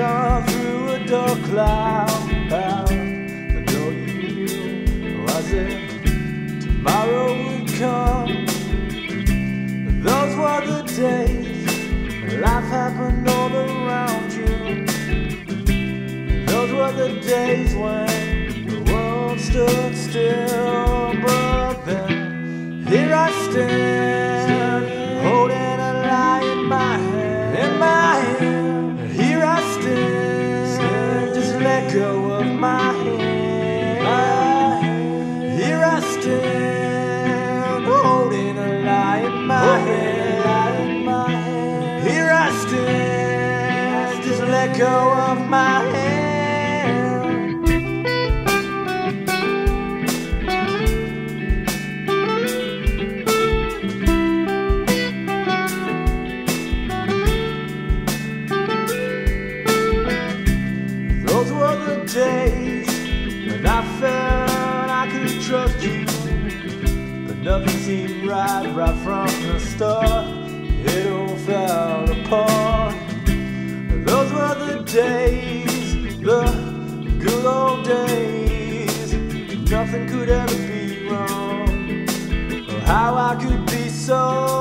sunshine through a dark cloud. I know you knew was it tomorrow would come. Those were the days life happened all around you. Those were the days when the world stood still. Go of my hand. My hand. Here I stand, holding a lie in my hand. My hand. Here I stand, just let go of my I felt I could trust you. But nothing seemed right right from the start. It all fell apart. Those were the days, the good old days. Nothing could ever be wrong. How I could be so